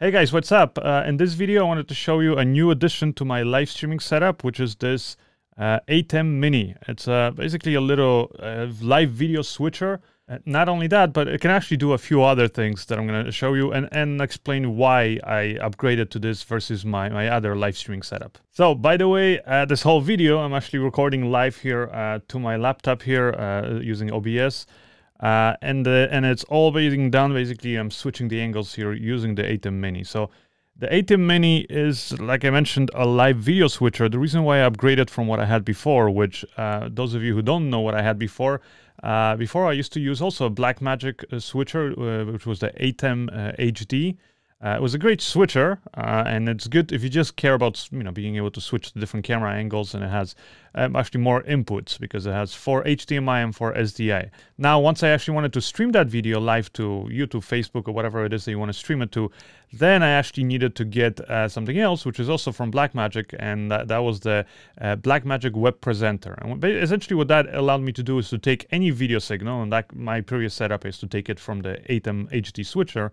Hey guys, what's up? Uh, in this video, I wanted to show you a new addition to my live streaming setup, which is this uh, ATEM Mini. It's uh, basically a little uh, live video switcher. Uh, not only that, but it can actually do a few other things that I'm going to show you and, and explain why I upgraded to this versus my, my other live streaming setup. So, by the way, uh, this whole video, I'm actually recording live here to my laptop here using OBS. Uh, and the, and it's all being done basically I'm switching the angles here using the ATEM Mini. So the ATEM Mini is, like I mentioned, a live video switcher. The reason why I upgraded from what I had before, which uh, those of you who don't know what I had before, uh, before I used to use also a Blackmagic uh, switcher, uh, which was the ATEM HD. Uh, it was a great switcher, uh, and it's good if you just care about you know being able to switch to different camera angles, and it has um, actually more inputs because it has four HDMI and four SDI. Now, once I actually wanted to stream that video live to YouTube, Facebook, or whatever it is that you want to stream it to, then I actually needed to get uh, something else, which is also from Blackmagic, and that, that was the uh, Blackmagic Web Presenter. And essentially, what that allowed me to do is to take any video signal, and that my previous setup is to take it from the ATEM HD switcher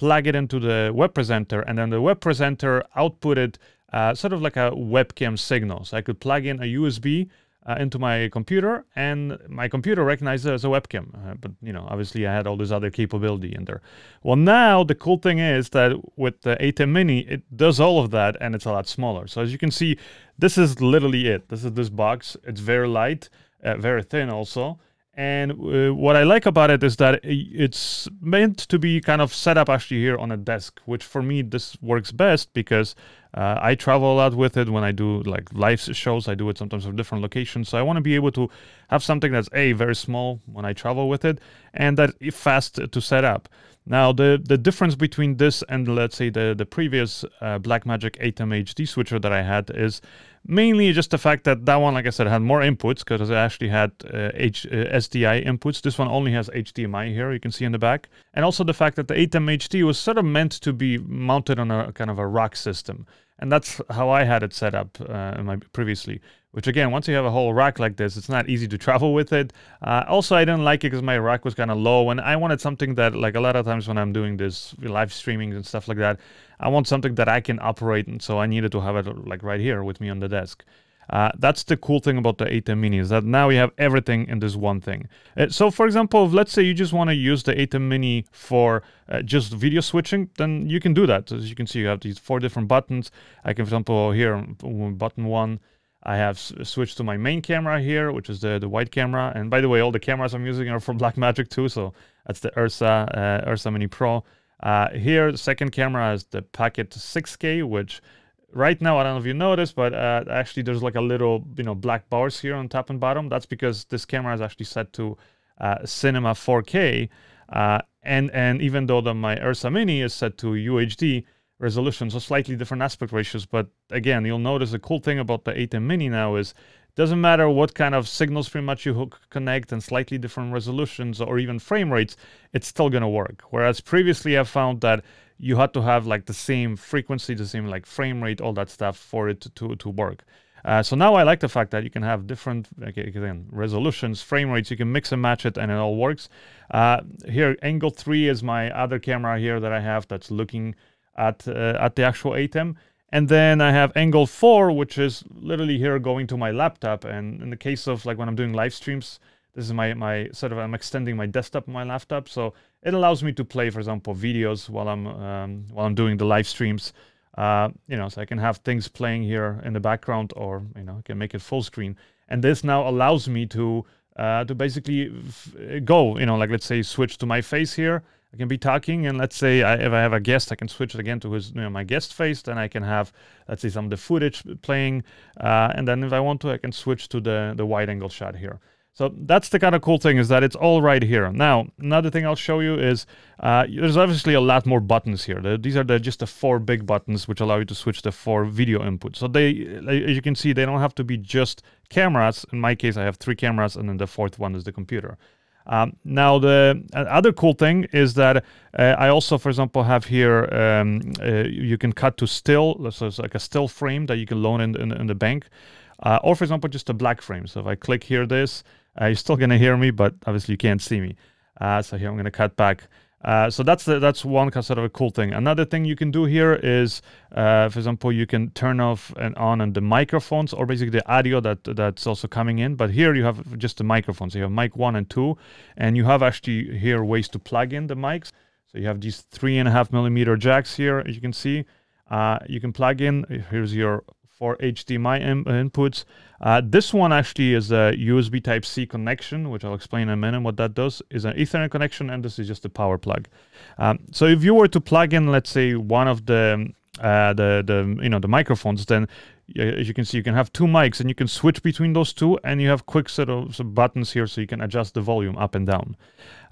plug it into the web presenter, and then the web presenter outputted uh, sort of like a webcam signal. So I could plug in a USB uh, into my computer, and my computer recognized it as a webcam. Uh, but you know, obviously, I had all this other capability in there. Well, now the cool thing is that with the ATEM Mini, it does all of that, and it's a lot smaller. So as you can see, this is literally it. This is this box. It's very light, uh, very thin, also. And uh, what I like about it is that it's meant to be kind of set up actually here on a desk, which for me, this works best because uh, I travel a lot with it when I do like live shows. I do it sometimes from different locations. So I want to be able to have something that's A, very small when I travel with it, and that fast to set up. Now, the, the difference between this and let's say the, the previous uh, Blackmagic ATEM HD switcher that I had is mainly just the fact that that one, like I said, had more inputs because it actually had uh, H, uh, SDI inputs. This one only has HDMI here, you can see in the back. And also the fact that the ATEM HD was sort of meant to be mounted on a kind of a rack system. And that's how I had it set up uh, my, previously. Which again, once you have a whole rack like this, it's not easy to travel with it. Uh, also, I didn't like it because my rack was kind of low, and I wanted something that, like a lot of times when I'm doing this live streaming and stuff like that, I want something that I can operate, and so I needed to have it like right here with me on the desk. Uh, that's the cool thing about the ATEM Mini is that now we have everything in this one thing. Uh, so for example, let's say you just want to use the ATEM Mini for uh, just video switching, then you can do that. As you can see, you have these four different buttons. I can, for example, here, button one, I have switched to my main camera here, which is the, the white camera. And by the way, all the cameras I'm using are from Blackmagic too. So that's the Ursa, uh, Ursa Mini Pro. Uh, here, the second camera is the Pocket 6K, which right now, I don't know if you noticed, but uh, actually there's like a little, you know, black bars here on top and bottom. That's because this camera is actually set to uh, Cinema 4K. Uh, and, and even though the, my Ursa Mini is set to UHD, resolution, so slightly different aspect ratios. But again, you'll notice the cool thing about the ATEM Mini now is it doesn't matter what kind of signals pretty much you hook connect and slightly different resolutions or even frame rates, it's still gonna work. Whereas previously I found that you had to have like the same frequency, the same like frame rate, all that stuff for it to, to, to work. Uh, so now I like the fact that you can have different okay, again, resolutions, frame rates. You can mix and match it, and it all works. Uh, here, angle three is my other camera here that I have that's looking at uh, at the actual ATEM. And then I have angle four, which is literally here going to my laptop. And in the case of like when I'm doing live streams, this is my, my sort of, I'm extending my desktop my laptop. So it allows me to play, for example, videos while I'm, um, while I'm doing the live streams. Uh, you know, so I can have things playing here in the background or, you know, I can make it full screen. And this now allows me to, uh, to basically go, you know, like let's say switch to my face here I can be talking, and let's say I, if I have a guest, I can switch it again to his, you know, my guest face. Then I can have, let's say, some of the footage playing, uh, and then if I want to, I can switch to the the wide angle shot here. So that's the kind of cool thing is that it's all right here. Now, another thing I'll show you is uh, there's obviously a lot more buttons here. The, these are the, just the four big buttons which allow you to switch the four video inputs. So they, as you can see, they don't have to be just cameras. In my case, I have three cameras, and then the fourth one is the computer. Um, now, the uh, other cool thing is that uh, I also, for example, have here um, uh, you can cut to still, so it's like a still frame that you can loan in, in, in the bank, uh, or for example, just a black frame. So if I click here, this, uh, you're still gonna hear me, but obviously you can't see me. Uh, so here I'm gonna cut back. Uh, so that's the, that's one sort of a cool thing. Another thing you can do here is, uh, for example, you can turn off and on and the microphones or basically the audio that that's also coming in. But here you have just the microphones. So you have mic one and two, and you have actually here ways to plug in the mics. So you have these three and a half millimeter jacks here, as you can see. Uh, you can plug in. Here's your for HDMI in, inputs. Uh, this one actually is a USB Type C connection, which I'll explain in a minute what that does. Is an Ethernet connection, and this is just a power plug. Um, so if you were to plug in, let's say, one of the uh, the the you know the microphones, then as you can see, you can have two mics, and you can switch between those two, and you have quick set of buttons here, so you can adjust the volume up and down.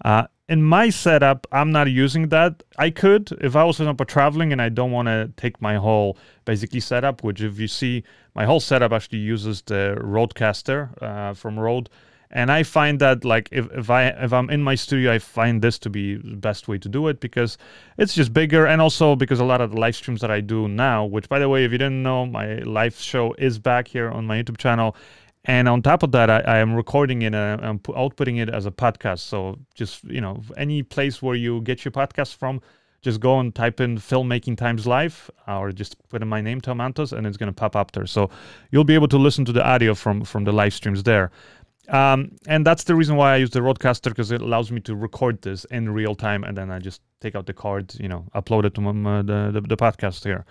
Uh, in my setup, I'm not using that. I could if I was, for example, traveling and I don't want to take my whole basically setup, which if you see, my whole setup actually uses the Rodecaster uh, from Rode. And I find that like if, if I if I'm in my studio, I find this to be the best way to do it because it's just bigger and also because a lot of the live streams that I do now, which by the way, if you didn't know, my live show is back here on my YouTube channel and on top of that, I, I am recording it and I'm outputting it as a podcast. So just, you know, any place where you get your podcast from, just go and type in filmmaking times live or just put in my name, Tom Antos, and it's going to pop up there. So you'll be able to listen to the audio from, from the live streams there. Um, and that's the reason why I use the Rodecaster because it allows me to record this in real time and then I just take out the card, you know, upload it to my, the, the, the podcast here,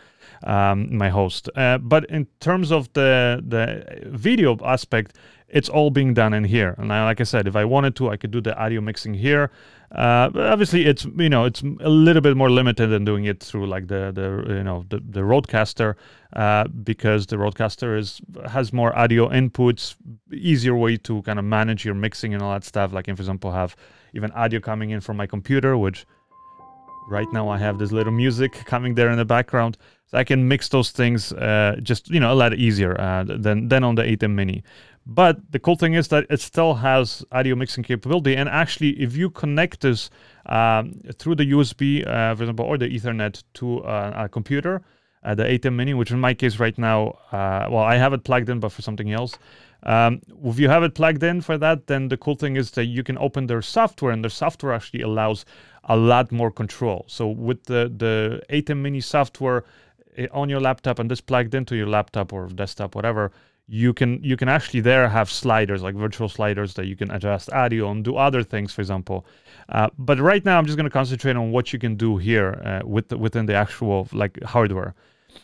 um, my host. Uh, but in terms of the the video aspect, it's all being done in here. And I, like I said, if I wanted to, I could do the audio mixing here. Uh, obviously, it's you know it's a little bit more limited than doing it through like the the you know the the Rodecaster uh, because the Rodecaster is has more audio inputs, easier way to kind of manage your mixing and all that stuff. Like, for example, have even audio coming in from my computer, which right now I have this little music coming there in the background. So I can mix those things uh, just, you know, a lot easier uh, than, than on the ATEM Mini. But the cool thing is that it still has audio mixing capability. And actually, if you connect this um, through the USB, uh, for example, or the Ethernet to uh, a computer, uh, the ATEM Mini, which in my case right now, uh, well, I have it plugged in, but for something else. Um, if you have it plugged in for that, then the cool thing is that you can open their software, and their software actually allows a lot more control. So with the the ATEM Mini software eh, on your laptop and this plugged into your laptop or desktop, whatever, you can you can actually there have sliders like virtual sliders that you can adjust audio and do other things for example uh, but right now i'm just going to concentrate on what you can do here uh, with the, within the actual like hardware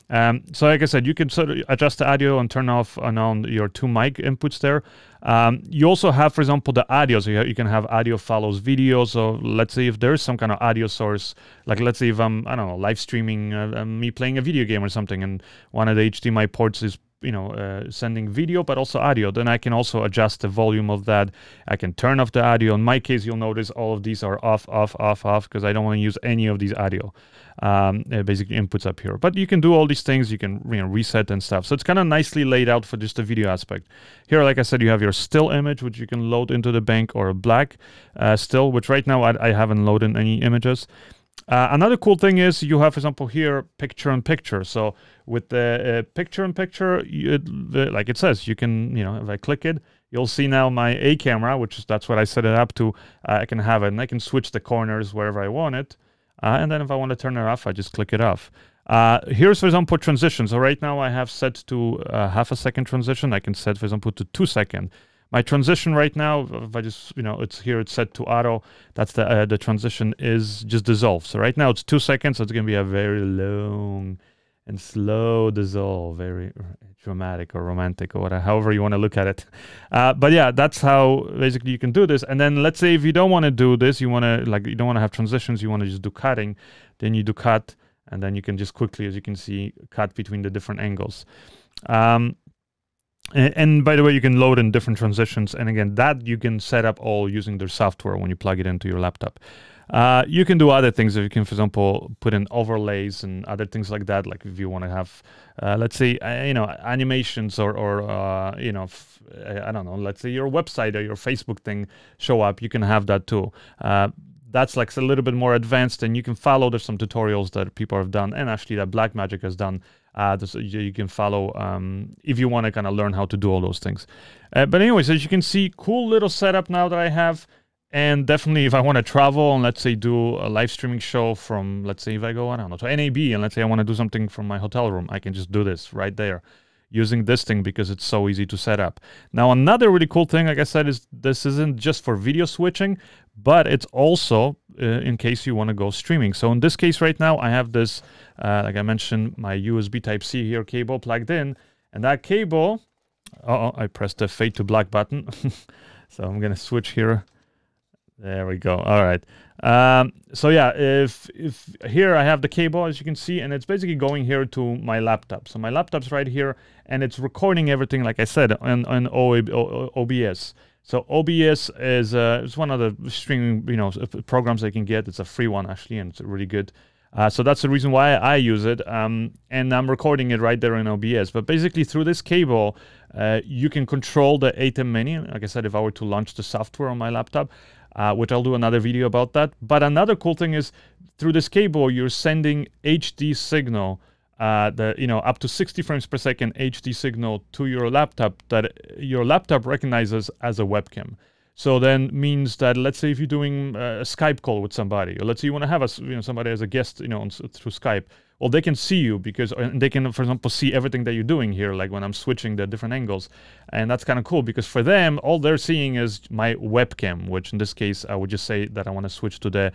um, so like I said, you can sort of adjust the audio and turn off and on your two mic inputs there. Um, you also have, for example, the audio. So you, you, can have audio follows video. So let's say if there's some kind of audio source, like let's say if I'm, I don't know, live streaming uh, me playing a video game or something, and one of the HDMI ports is you know uh, sending video but also audio then i can also adjust the volume of that i can turn off the audio in my case you'll notice all of these are off off off off because i don't want to use any of these audio um, uh, basically inputs up here. But you can do all these things. You can you know reset and stuff. So it's kind of nicely laid out for just the video aspect. Here, like I said, you have your still image, which you can load into the bank or a black uh, still, which right now I, I haven't loaded any images. Uh, another cool thing is you have, for example, here picture in picture. So with the uh, picture in picture, you, the, like it says, you can, you know, if I click it, you'll see now my A camera, which is that's what I set it up to. Uh, I can have it, and I can switch the corners wherever I want it. Uh, and then if I want to turn it off, I just click it off. Uh, here's, for example, transition. So right now I have set to half a second transition. I can set, for example, to two second. My transition right now, if I just, you know, it's here, it's set to auto. That's the, uh, the transition is just dissolve. So right now it's two seconds. So it's going to be a very long and slow dissolve, very dramatic or romantic or whatever, however you want to look at it. Uh, but yeah, that's how basically you can do this. And then let's say if you don't want to do this, you want to like you don't want to have transitions, you want to just do cutting, then you do cut, and then you can just quickly, as you can see, cut between the different angles. Um, and, by the way, you can load in different transitions, and again, that you can set up all using their software when you plug it into your laptop. Uh, you can do other things. If you can, for example, put in overlays and other things like that. Like if you want to have, uh, let's say, uh, you know, animations or, or uh, you know, I don't know. Let's say your website or your Facebook thing show up. You can have that too. Uh, that's like a little bit more advanced, and you can follow. There's some tutorials that people have done, and actually that Blackmagic has done. Uh, you can follow um, if you want to kind of learn how to do all those things. Uh, but anyways, as you can see, cool little setup now that I have and definitely if I want to travel and let's say do a live streaming show from, let's say if I go, I don't know, to NAB and let's say I want to do something from my hotel room, I can just do this right there using this thing because it's so easy to set up. Now, another really cool thing, like I said, is this isn't just for video switching, but it's also uh, in case you want to go streaming. So in this case right now, I have this, uh, like I mentioned, my USB Type-C here cable plugged in, and that cable, uh oh I pressed the fade to black button. so I'm going to switch here there we go. All right. Um, so yeah, if if here I have the cable as you can see, and it's basically going here to my laptop. So my laptop's right here, and it's recording everything like I said on on OBS. So OBS is uh, it's one of the streaming you know programs I can get. It's a free one actually, and it's really good. Uh, so that's the reason why I use it. Um, and I'm recording it right there in OBS. But basically, through this cable, uh, you can control the ATEM Mini. Like I said, if I were to launch the software on my laptop, uh, which I'll do another video about that. But another cool thing is through this cable, you're sending HD signal, uh, the you know up to 60 frames per second HD signal to your laptop that your laptop recognizes as a webcam. So then means that let's say if you're doing a Skype call with somebody, or let's say you want to have a, you know somebody as a guest, you know, on, through Skype, well they can see you because uh, they can, for example, see everything that you're doing here, like when I'm switching the different angles, and that's kind of cool because for them all they're seeing is my webcam, which in this case I would just say that I want to switch to the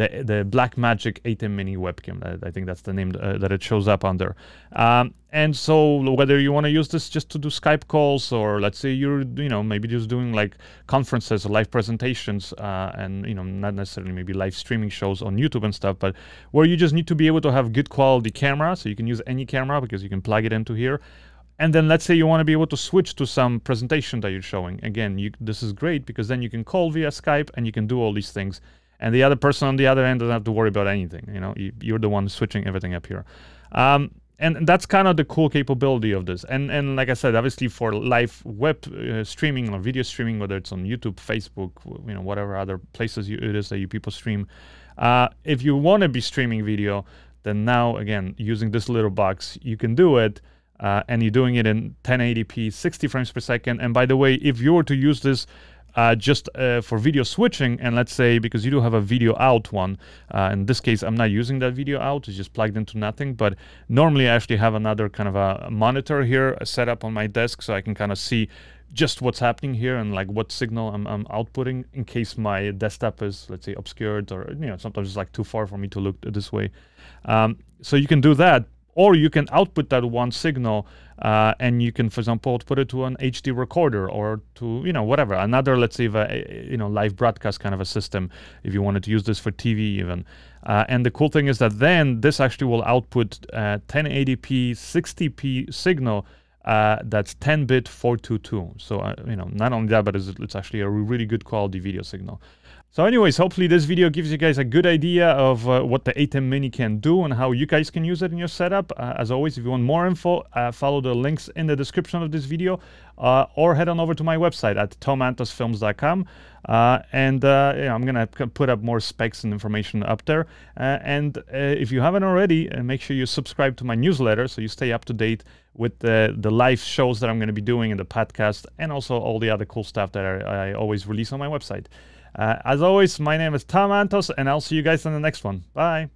the the Blackmagic ATEM Mini webcam. I think that's the name uh, that it shows up under. Um, and so whether you want to use this just to do Skype calls or let's say you're you know maybe just doing like conferences or live presentations uh, and you know not necessarily maybe live streaming shows on YouTube and stuff, but where you just need to be able to have good quality camera, so you can use any camera because you can plug it into here. And then let's say you want to be able to switch to some presentation that you're showing. Again, you, this is great because then you can call via Skype and you can do all these things and the other person on the other end doesn't have to worry about anything. You know, you, are the one switching everything up here. Um, and that's kind of the cool capability of this. And and like I said, obviously for live web uh, streaming or video streaming, whether it's on YouTube, Facebook, you know, whatever other places you, it is that you people stream. Uh, if you want to be streaming video, then now again using this little box, you can do it. Uh, and you're doing it in 1080p, 60 frames per second. And by the way, if you were to use this uh, just uh, for video switching and let's say because you do have a video out one uh, in this case I'm not using that video out it's just plugged into nothing but normally I actually have another kind of a monitor here set up on my desk so I can kind of see just what's happening here and like what signal I'm, I'm outputting in case my desktop is let's say obscured or you know sometimes it's like too far for me to look this way. Um, so you can do that or you can output that one signal uh, and you can, for example, put it to an HD recorder or to, you know, whatever, another, let's say, a, you know, live broadcast kind of a system, if you wanted to use this for TV even. Uh, and the cool thing is that then this actually will output uh, 1080p, 60p signal uh, that's 10-bit 422. So, uh, you know, not only that, but it's, it's actually a really good quality video signal. So anyways, hopefully this video gives you guys a good idea of uh, what the ATEM Mini can do and how you guys can use it in your setup. Uh, as always, if you want more info, uh, follow the links in the description of this video uh, or head on over to my website at tomantosfilms.com. Uh, and uh, yeah, I'm going to put up more specs and information up there. and if you haven't already, make sure you subscribe to my newsletter so you stay up to date with the, the live shows that I'm going to be doing in the podcast and also all the other cool stuff that I, I always release on my website. Uh, as always, my name is Tom Antos, and I'll see you guys in the next one. Bye.